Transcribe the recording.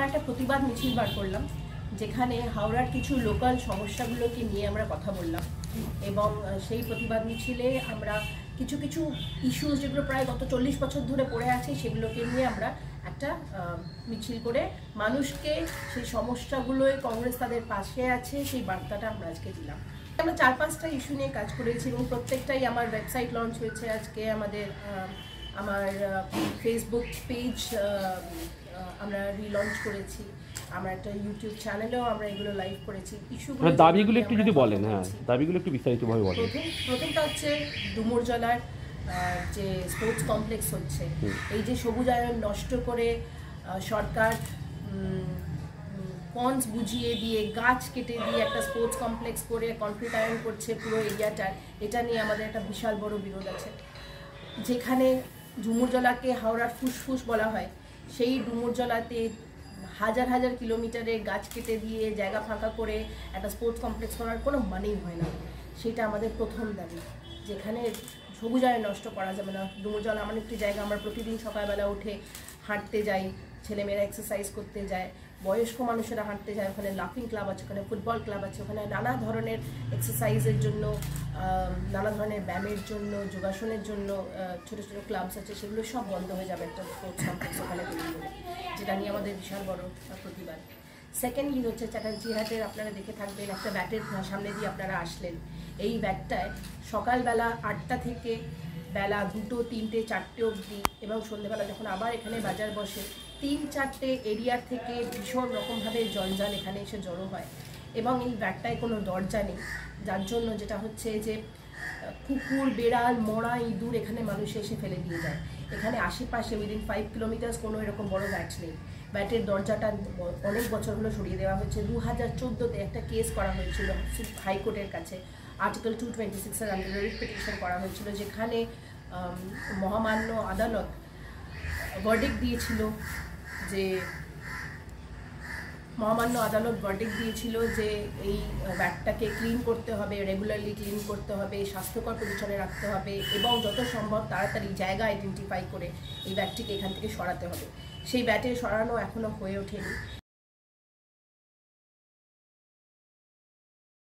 আমরা একটা প্রতিবাদ মিছিল বার করলাম, যেখানে হাওড়ার কিছু লোকাল সমস্যাগুলোকে নিয়ে আমরা কথা বললাম। এবং সেই প্রতিবাদ মিছিলে আমরা কিছু কিছু ইস্যুস যেগুলো প্রায় গত চল্লিশ বছর ধরে পড়ে আছে, সেগুলোকে নিয়ে আমরা একটা মিছিল করে মানুষকে সেই সমস্যাগুলোয় কংগ্রেস তাদের পাশে আছে, সেই বার্তাটা আমরা আজকে দিলাম। আমরা চার পাঁচটা ইস্যু নিয়ে কাজ করেছি এবং প্রত্যেকটাই আমার ওয়েবসাইট লঞ্চ হয়েছে আজকে আমাদের আমার ফেসবুক পেজ রিলঞ্চ করেছি আমরা একটা ইউটিউব চ্যানেলেও আমরা এগুলো লাইভ করেছি ইস্যুগুলো মানে দাবিগুলো একটু যদি বলেন হ্যাঁ দাবিগুলো একটু বিস্তারিতভাবে বলেন। প্রথম প্রথমটা হচ্ছে ডুমুরজলার আহ, যে স্পোর্টস কমপ্লেক্স হচ্ছে এই যে সবুজায়ন নষ্ট করে সরকার কনস বুঝিয়ে দিয়ে গাছ কেটে দিয়ে একটা স্পোর্টস কমপ্লেক্স করে কনক্রিটায়ন করছে পুরো এরিয়াটার এটা নিয়ে আমাদের একটা বিশাল বড় বিরোধ আছে। যেখানে ডুমুরজলাকে হাওড়ার ফুসফুস বলা হয় সেই ডুমুর জলাতে হাজার হাজার কিলোমিটারে গাছ কেটে দিয়ে, জায়গা ফাঁকা করে, একটা স্পোর্টস কমপ্লেক্স করার কোনো মানেই হয় না। সেটা আমাদের প্রথম দাবি। যেখানে সবুজায় নষ্ট করা যাবে না। ডুমুর জল এমন একটি জায়গা, আমরা প্রতিদিন সকালবেলা উঠে হাঁটতে যাই, ছেলেমেয়েরা এক্সারসাইজ করতে যায়। বয়স্ক মানুষেরা হাঁটতে যায়, ওখানে লাফিং ক্লাব আছে, ওখানে ফুটবল ক্লাব আছে, ওখানে নানা ধরনের এক্সারসাইজের জন্য নানা ধরনের ব্যায়ামের জন্য, যোগাসনের জন্য ছোটো ছোট ক্লাবস আছে, সেগুলো সব বন্ধ হয়ে যাবে একটা স্পোর্টস কমপ্লেক্স ওখানে যেটা নিয়ে আমাদের বিশাল বড় প্রতিবাদ। সেকেন্ডলি হচ্ছে চ্যাটার্জি হাটের, আপনারা দেখে থাকবেন, একটা ব্যাটের সামনে দিয়ে আপনারা আসলেন। এই ব্যাটটায় সকালবেলা আটটা থেকে বেলা দুটো, তিনটে, চারটে অবধি এবং সন্ধ্যেবেলা যখন আবার এখানে বাজার বসে, তিন, চারটে এরিয়ার থেকে ভীষণ রকমভাবে জঞ্জাল এখানে এসে জড়ো হয় এবং এই ব্যাগটায় কোনো দরজা নেই। যার জন্য যেটা হচ্ছে যে, কুকুর, বেড়াল, মরা, ইঁদুর এখানে মানুষ এসে ফেলে দিয়ে যায়। এখানে আশেপাশে উইদিন ফাইভ কিলোমিটার্স কোনো এরকম বড় ব্যাট নেই। ব্যাটের দরজাটা অনেক বছর হলো সরিয়ে দেওয়া হয়েছে। দু হাজার চোদ্দোতে একটা কেস করা হয়েছিল হাইকোর্টের কাছে। আর্টিকেল টু টোয়েন্টি সিক্সের আন্ডার পিটিশন করা হয়েছিল, যেখানে মহামান্য আদালত ভার্ডিক দিয়েছিল যে মহামান্য আদালত ভার্ডিক দিয়েছিল যে এই ব্যাটটাকে ক্লিন করতে হবে রেগুলারলি ক্লিন করতে হবে, স্বাস্থ্যকর পরিচয় রাখতে হবে এবং যত সম্ভব তাড়াতাড়ি জায়গা আইডেন্টিফাই করে এই ব্যাটটিকে এখান থেকে সরাতে হবে। সেই ব্যাটে সরানো এখনও হয়ে ওঠেনি।